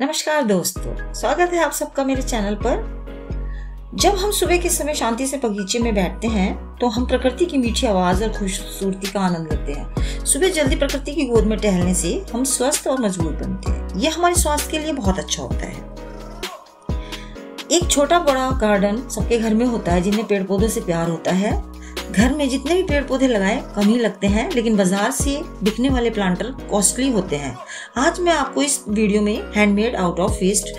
नमस्कार दोस्तों, स्वागत है आप सबका मेरे चैनल पर। जब हम सुबह के समय शांति से बगीचे में बैठते हैं तो हम प्रकृति की मीठी आवाज़ और खूबसूरती का आनंद लेते हैं। सुबह जल्दी प्रकृति की गोद में टहलने से हम स्वस्थ और मज़बूत बनते हैं। यह हमारे स्वास्थ्य के लिए बहुत अच्छा होता है। एक छोटा बड़ा गार्डन सबके घर में होता है जिन्हें पेड़ पौधों से प्यार होता है। घर में जितने भी पेड़ पौधे लगाए, कम ही लगते हैं, लेकिन बाज़ार से बिकने वाले प्लांटर कॉस्टली होते हैं। आज मैं आपको इस वीडियो में handmade out of waste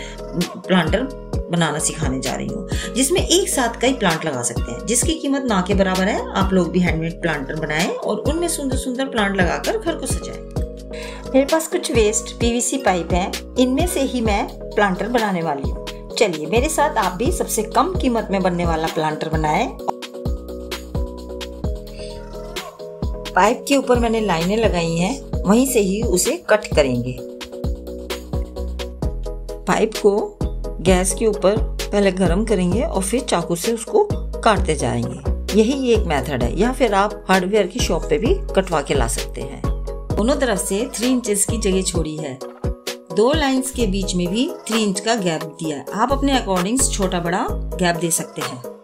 planter बनाना सिखाने जा रही हूँ, जिसमें एक साथ कई प्लांट लगा सकते हैं, जिसकी कीमत ना के बराबर है। आप लोग भी हैंडमेड प्लांटर बनाएँ और उनमें सुंदर सुंदर प्लांट लगाकर घर को सजाएँ। मेरे पास कुछ वेस्ट पीवीसी पाइप हैं, इनमें से ही मैं प्लांटर बनाने वाली हूँ। चलिए, मेरे साथ आप भी सबसे कम कीमत में बनने वाला प्लांटर बनाएँ। पाइप के ऊपर मैंने लाइनें लगाई हैं, वहीं से ही उसे कट करेंगे। पाइप को गैस के ऊपर पहले गर्म करेंगे और फिर चाकू से उसको काटते जाएँगे। यही एक मेथड है, या फिर आप हार्डवेयर की शॉप पे भी कटवा के ला सकते हैं। दोनों तरफ़ से थ्री इंचेस की जगह छोड़ी है। दो लाइंस के बीच में भी थ्री इंच का गैप दिया है। आप अपने अकॉर्डिंग छोटा बड़ा गैप दे सकते हैं।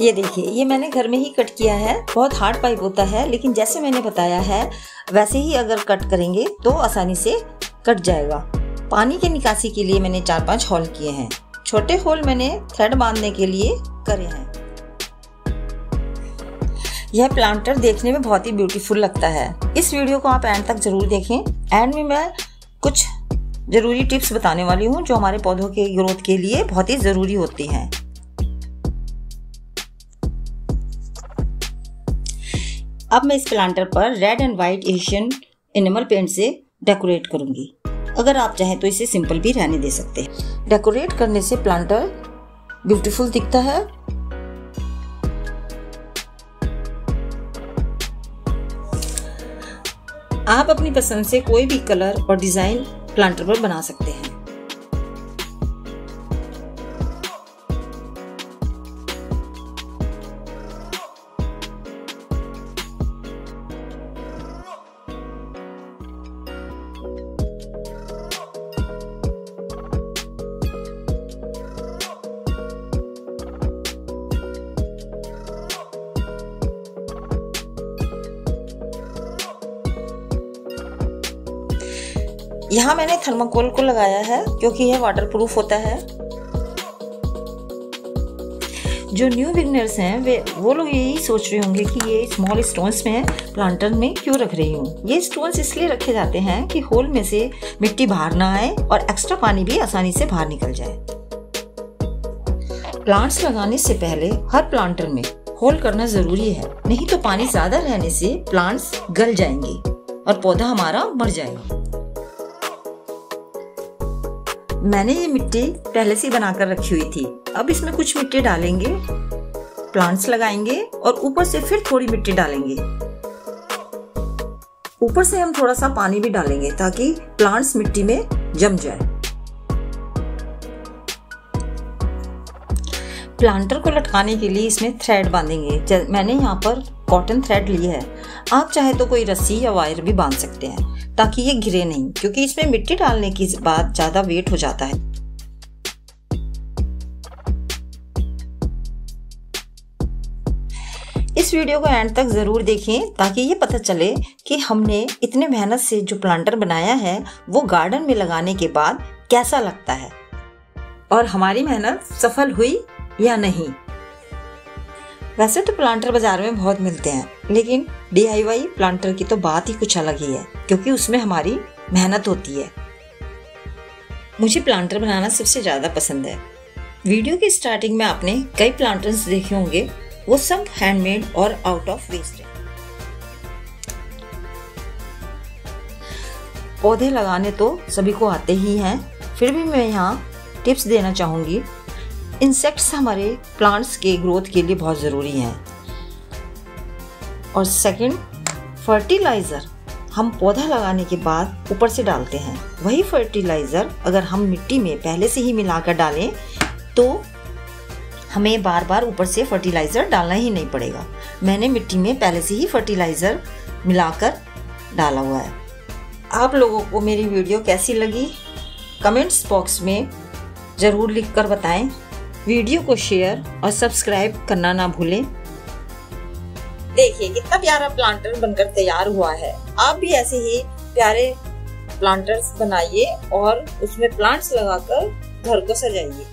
ये देखिए, ये मैंने घर में ही कट किया है। बहुत हार्ड पाइप होता है, लेकिन जैसे मैंने बताया है, वैसे ही अगर कट करेंगे तो आसानी से कट जाएगा। पानी के निकासी के लिए मैंने चार पाँच होल किए हैं। छोटे होल मैंने थ्रेड बांधने के लिए करे हैं। यह प्लांटर देखने में बहुत ही ब्यूटीफुल लगता है। इस वीडियो को आप एंड तक ज़रूर देखें। एंड में मैं कुछ ज़रूरी टिप्स बताने वाली हूँ, जो हमारे पौधों के ग्रोथ के लिए बहुत ही ज़रूरी होती हैं। अब मैं इस प्लांटर पर red and white Asian animal paint से डेकोरेट करूँगी। अगर आप चाहें तो इसे सिंपल भी रहने दे सकते हैं। डेकोरेट करने से प्लांटर ब्यूटीफुल दिखता है। आप अपनी पसंद से कोई भी कलर और डिज़ाइन प्लांटर पर बना सकते हैं। यहाँ मैंने थर्माकोल को लगाया है क्योंकि यह वाटर प्रूफ होता है। जो न्यू बिगनर्स हैं, वे, वो लोग यही सोच रहे होंगे कि ये स्मॉल स्टोन्स में प्लांटर में क्यों रख रही हूँ? ये स्टोन्स इसलिए रखे जाते हैं कि होल में से मिट्टी बाहर ना आए और एक्स्ट्रा पानी भी आसानी से बाहर निकल जाए। प्लांट्स लगाने से पहले हर प्लांटर में होल करना ज़रूरी है, नहीं तो पानी ज़्यादा रहने से प्लांट्स गल जाएँगे और पौधा हमारा मर जाएगा। मैंने ये मिट्टी पहले से बनाकर रखी हुई थी। अब इसमें कुछ मिट्टी डालेंगे प्लांट्स लगाएँगे और ऊपर से फिर थोड़ी मिट्टी डालेंगे। ऊपर से हम थोड़ा सा पानी भी डालेंगे ताकि प्लांट्स मिट्टी में जम जाए। प्लांटर को लटकाने के लिए इसमें थ्रेड बांधेंगे। मैंने यहाँ पर कॉटन थ्रेड ली है। आप चाहे तो कोई रस्सी या वायर भी बाँध सकते हैं, ताकि ये गिरे नहीं, क्योंकि इसमें मिट्टी डालने की बाद ज़्यादा वेट हो जाता है। इस वीडियो को एंड तक ज़रूर देखें, ताकि ये पता चले कि हमने इतने मेहनत से जो प्लांटर बनाया है, वो गार्डन में लगाने के बाद कैसा लगता है। और हमारी मेहनत सफल हुई या नहीं? वैसे तो प्लांटर बाज़ार में बहुत मिलते हैं, लेकिन डीआईवाई प्लांटर की तो बात ही कुछ अलग ही है, क्योंकि उसमें हमारी मेहनत होती है। मुझे प्लांटर बनाना सबसे ज़्यादा पसंद है। वीडियो की स्टार्टिंग में आपने कई प्लांटर्स देखे होंगे, वो सब हैंडमेड और आउट ऑफ़ वेस्ट है। पौधे लगाने तो सभी को आते ही हैं, फिर भी मैं यहाँ टिप्स देना चाहूँगी। इंसेक्ट्स हमारे प्लांट्स के ग्रोथ के लिए बहुत ज़रूरी हैं। और सेकंड फर्टिलाइज़र हम पौधा लगाने के बाद ऊपर से डालते हैं। वही फर्टिलाइज़र अगर हम मिट्टी में पहले से ही मिलाकर डालें तो हमें बार बार ऊपर से फर्टिलाइज़र डालना ही नहीं पड़ेगा। मैंने मिट्टी में पहले से ही फर्टिलाइज़र मिलाकर डाला हुआ है। आप लोगों को मेरी वीडियो कैसी लगी? कमेंट्स बॉक्स में ज़रूर लिख कर बताएँ। वीडियो को शेयर और सब्सक्राइब करना ना भूलें। देखिए कितना प्यारा प्लांटर बनकर तैयार हुआ है। आप भी ऐसे ही प्यारे प्लांटर्स बनाइए और उसमें प्लांट्स लगाकर घर को सजाइए।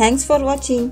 Thanks for watching